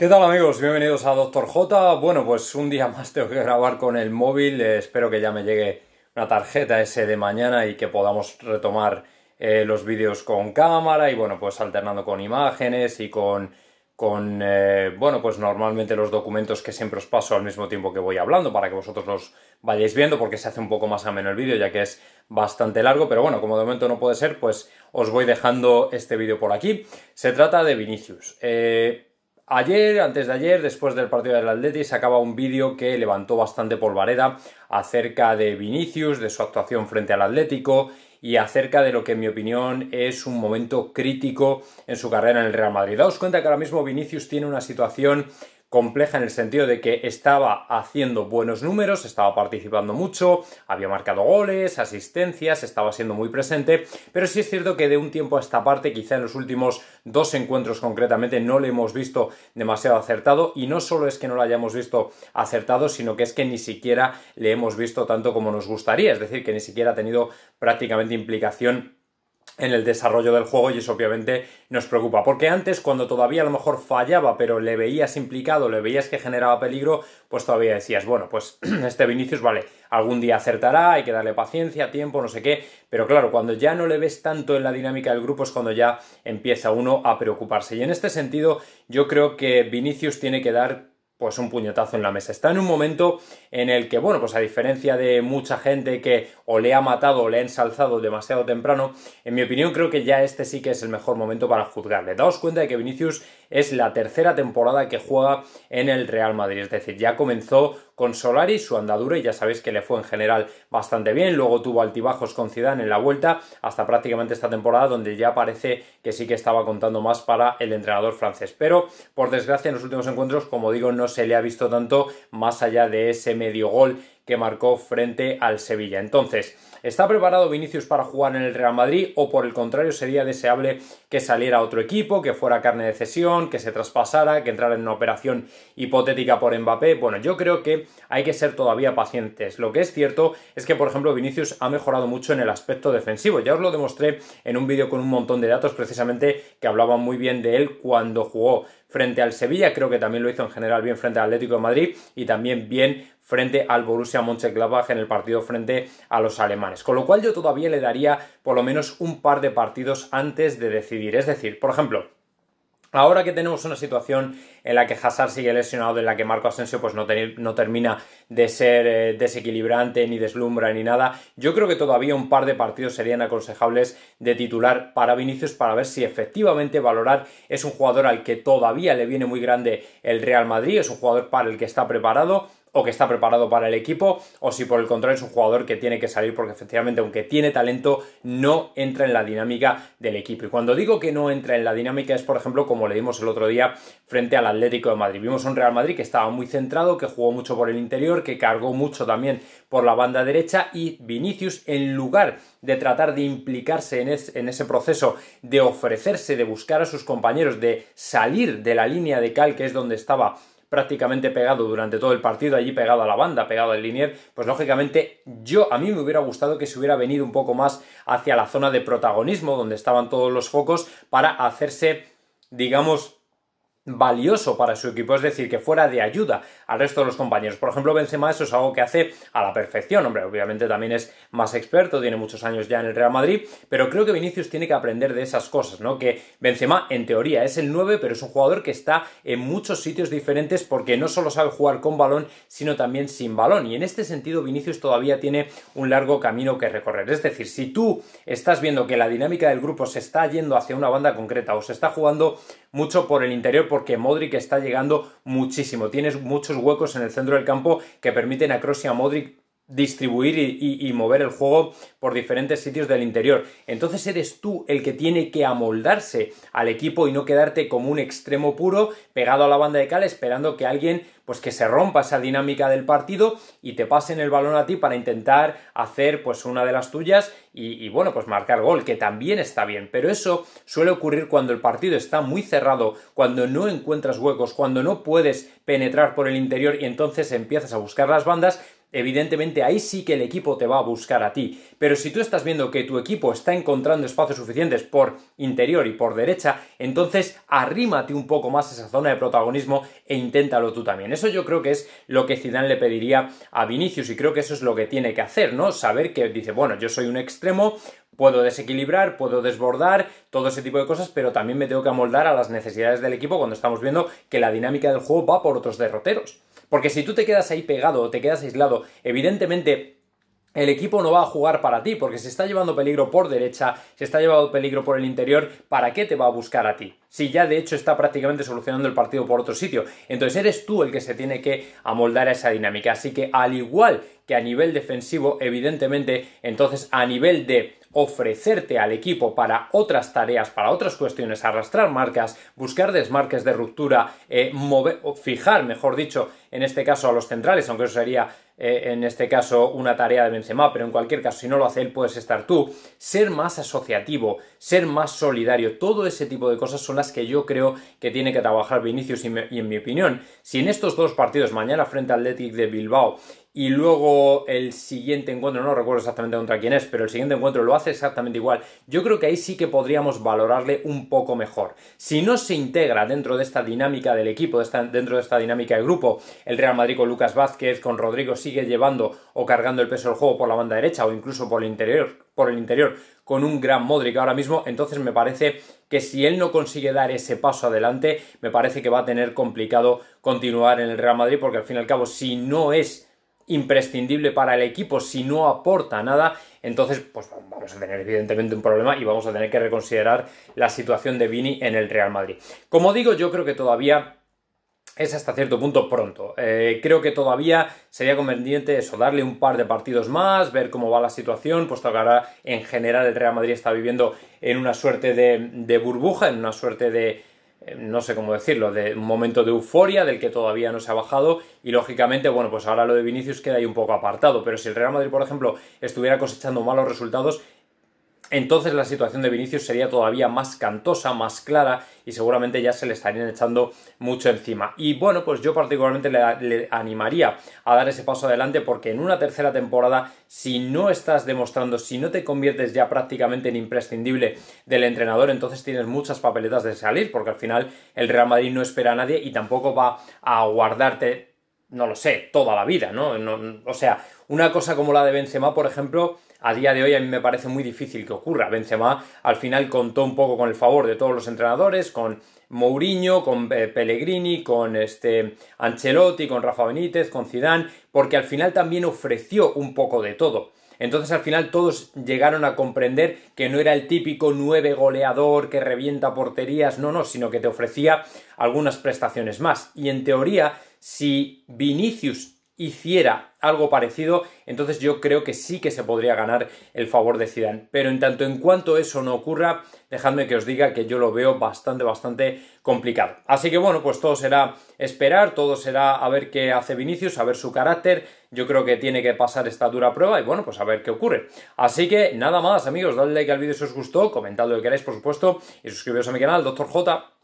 ¿Qué tal amigos? Bienvenidos a Doctor J. Bueno, pues un día más tengo que grabar con el móvil. Eh, espero que ya me llegue una tarjeta ese de mañana y que podamos retomar eh, los vídeos con cámara y bueno, pues alternando con imágenes y con, con eh, bueno, pues normalmente los documentos que siempre os paso al mismo tiempo que voy hablando para que vosotros los vayáis viendo porque se hace un poco más ameno el vídeo ya que es bastante largo, pero bueno, como de momento no puede ser, pues os voy dejando este vídeo por aquí. Se trata de Vinicius. Ayer, antes de ayer, después del partido del Atleti, sacaba un vídeo que levantó bastante polvareda acerca de Vinicius, de su actuación frente al Atlético y acerca de lo que en mi opinión es un momento crítico en su carrera en el Real Madrid. Daos cuenta que ahora mismo Vinicius tiene una situación compleja en el sentido de que estaba haciendo buenos números, estaba participando mucho, había marcado goles, asistencias, estaba siendo muy presente, pero sí es cierto que de un tiempo a esta parte, quizá en los últimos dos encuentros concretamente, no le hemos visto demasiado acertado y no solo es que no lo hayamos visto acertado, sino que es que ni siquiera le hemos visto tanto como nos gustaría, es decir, que ni siquiera ha tenido prácticamente implicación en el desarrollo del juego y eso obviamente nos preocupa. Porque antes, cuando todavía a lo mejor fallaba, pero le veías implicado, le veías que generaba peligro, pues todavía decías, bueno, pues este Vinicius, vale, algún día acertará, hay que darle paciencia, tiempo, no sé qué. Pero claro, cuando ya no le ves tanto en la dinámica del grupo es cuando ya empieza uno a preocuparse. Y en este sentido, yo creo que Vinicius tiene que dar pues un puñetazo en la mesa. Está en un momento en el que, bueno, pues a diferencia de mucha gente que o le ha matado o le ha ensalzado demasiado temprano, en mi opinión creo que ya este sí que es el mejor momento para juzgarle. Daos cuenta de que Vinicius es la tercera temporada que juega en el Real Madrid, es decir, ya comenzó con Solari su andadura y ya sabéis que le fue en general bastante bien, luego tuvo altibajos con Zidane en la vuelta hasta prácticamente esta temporada donde ya parece que sí que estaba contando más para el entrenador francés, pero por desgracia en los últimos encuentros, como digo, no se le ha visto tanto más allá de ese medio gol que marcó frente al Sevilla. Entonces, ¿está preparado Vinicius para jugar en el Real Madrid o por el contrario sería deseable que saliera otro equipo, que fuera carne de cesión, que se traspasara, que entrara en una operación hipotética por Mbappé? Bueno, yo creo que hay que ser todavía pacientes. Lo que es cierto es que, por ejemplo, Vinicius ha mejorado mucho en el aspecto defensivo. Ya os lo demostré en un vídeo con un montón de datos precisamente que hablaban muy bien de él cuando jugó frente al Sevilla, creo que también lo hizo en general bien frente al Atlético de Madrid y también bien frente al Borussia Mönchengladbach en el partido frente a los alemanes. Con lo cual yo todavía le daría por lo menos un par de partidos antes de decidir. Es decir, por ejemplo, Ahora que tenemos una situación en la que Hazard sigue lesionado, en la que Marco Asensio pues no, no termina de ser eh, desequilibrante, ni deslumbra, ni nada, yo creo que todavía un par de partidos serían aconsejables de titular para Vinicius para ver si efectivamente valorar es un jugador al que todavía le viene muy grande el Real Madrid, es un jugador para el que está preparado o que está preparado para el equipo, o si por el contrario es un jugador que tiene que salir porque efectivamente, aunque tiene talento, no entra en la dinámica del equipo. Y cuando digo que no entra en la dinámica es, por ejemplo, como le dimos el otro día frente al Atlético de Madrid. Vimos un Real Madrid que estaba muy centrado, que jugó mucho por el interior, que cargó mucho también por la banda derecha y Vinicius, en lugar de tratar de implicarse en, en ese proceso, de ofrecerse, de buscar a sus compañeros, de salir de la línea de cal, que es donde estaba prácticamente pegado durante todo el partido, allí pegado a la banda, pegado al linier, pues lógicamente yo a mí me hubiera gustado que se hubiera venido un poco más hacia la zona de protagonismo, donde estaban todos los focos, para hacerse, digamos, valioso para su equipo, es decir, que fuera de ayuda al resto de los compañeros. Por ejemplo, Benzema eso es algo que hace a la perfección, hombre, obviamente también es más experto, tiene muchos años ya en el Real Madrid, pero creo que Vinicius tiene que aprender de esas cosas, ¿no? Que Benzema en teoría es el 9, pero es un jugador que está en muchos sitios diferentes porque no solo sabe jugar con balón, sino también sin balón, y en este sentido Vinicius todavía tiene un largo camino que recorrer. Es decir, si tú estás viendo que la dinámica del grupo se está yendo hacia una banda concreta o se está jugando mucho por el interior porque Modric está llegando muchísimo. Tienes muchos huecos en el centro del campo que permiten a Kroos y a Modric distribuir y, mover el juego por diferentes sitios del interior. Entonces eres tú el que tiene que amoldarse al equipo y no quedarte como un extremo puro pegado a la banda de cal esperando que alguien pues que se rompa esa dinámica del partido y te pasen el balón a ti para intentar hacer pues una de las tuyas y, y bueno pues marcar gol que también está bien pero eso suele ocurrir cuando el partido está muy cerrado cuando no encuentras huecos cuando no puedes penetrar por el interior y entonces empiezas a buscar las bandas evidentemente ahí sí que el equipo te va a buscar a ti. Pero si tú estás viendo que tu equipo está encontrando espacios suficientes por interior y por derecha, entonces arrímate un poco más esa zona de protagonismo e inténtalo tú también. Eso yo creo que es lo que Zidane le pediría a Vinicius y creo que eso es lo que tiene que hacer, ¿no? Saber que dice, bueno, yo soy un extremo, puedo desequilibrar, puedo desbordar, todo ese tipo de cosas, pero también me tengo que amoldar a las necesidades del equipo cuando estamos viendo que la dinámica del juego va por otros derroteros. Porque si tú te quedas ahí pegado o te quedas aislado, evidentemente el equipo no va a jugar para ti, porque se está llevando peligro por derecha, se está llevando peligro por el interior, ¿para qué te va a buscar a ti? Si ya de hecho está prácticamente solucionando el partido por otro sitio. Entonces eres tú el que se tiene que amoldar a esa dinámica. Así que al igual que a nivel defensivo, evidentemente, entonces a nivel de ofrecerte al equipo para otras tareas, para otras cuestiones, arrastrar marcas, buscar desmarques de ruptura, eh, mover, fijar, mejor dicho, en este caso a los centrales, aunque eso sería eh, en este caso una tarea de Benzema, pero en cualquier caso, si no lo hace él, puedes estar tú. Ser más asociativo, ser más solidario, todo ese tipo de cosas son las que yo creo que tiene que trabajar Vinicius y, y en mi opinión, si en estos dos partidos, mañana frente al Athletic de Bilbao y luego el siguiente encuentro, no recuerdo exactamente contra quién es, pero el siguiente encuentro lo hace exactamente igual. Yo creo que ahí sí que podríamos valorarle un poco mejor. Si no se integra dentro de esta dinámica del equipo, dentro de esta dinámica de grupo, el Real Madrid con Lucas Vázquez, con Rodrigo sigue llevando o cargando el peso del juego por la banda derecha o incluso por el interior, por el interior con un gran Modric ahora mismo, entonces me parece que si él no consigue dar ese paso adelante, me parece que va a tener complicado continuar en el Real Madrid porque al fin y al cabo si no es imprescindible para el equipo si no aporta nada, entonces pues vamos a tener evidentemente un problema y vamos a tener que reconsiderar la situación de Vini en el Real Madrid. Como digo, yo creo que todavía es hasta cierto punto pronto. Eh, creo que todavía sería conveniente eso, darle un par de partidos más, ver cómo va la situación, puesto que ahora en general el Real Madrid está viviendo en una suerte de burbuja, en una suerte de, no sé cómo decirlo, de un momento de euforia del que todavía no se ha bajado y lógicamente, bueno, pues ahora lo de Vinicius queda ahí un poco apartado, pero si el Real Madrid, por ejemplo, estuviera cosechando malos resultados, entonces la situación de Vinicius sería todavía más cantosa, más clara y seguramente ya se le estarían echando mucho encima. Y bueno, pues yo particularmente le, animaría a dar ese paso adelante porque en una tercera temporada, si no estás demostrando, si no te conviertes ya prácticamente en imprescindible del entrenador, entonces tienes muchas papeletas de salir porque al final el Real Madrid no espera a nadie y tampoco va a guardarte, no lo sé, toda la vida, ¿no? no o sea, una cosa como la de Benzema, por ejemplo, a día de hoy a mí me parece muy difícil que ocurra. Benzema al final contó un poco con el favor de todos los entrenadores, con Mourinho, con eh, Pellegrini, con este Ancelotti, con Rafa Benítez, con Zidane, porque al final también ofreció un poco de todo. Entonces al final todos llegaron a comprender que no era el típico nueve goleador que revienta porterías, no, no, sino que te ofrecía algunas prestaciones más. Y en teoría, si Vinicius hiciera algo parecido, entonces yo creo que sí que se podría ganar el favor de Zidane. Pero en tanto en cuanto eso no ocurra, dejadme que os diga que yo lo veo bastante, bastante complicado. Así que bueno, pues todo será esperar, todo será a ver qué hace Vinicius, a ver su carácter. Yo creo que tiene que pasar esta dura prueba y bueno, pues a ver qué ocurre. Así que nada más, amigos, dadle like al vídeo si os gustó, comentad lo que queráis, por supuesto, y suscribiros a mi canal, Dr. J.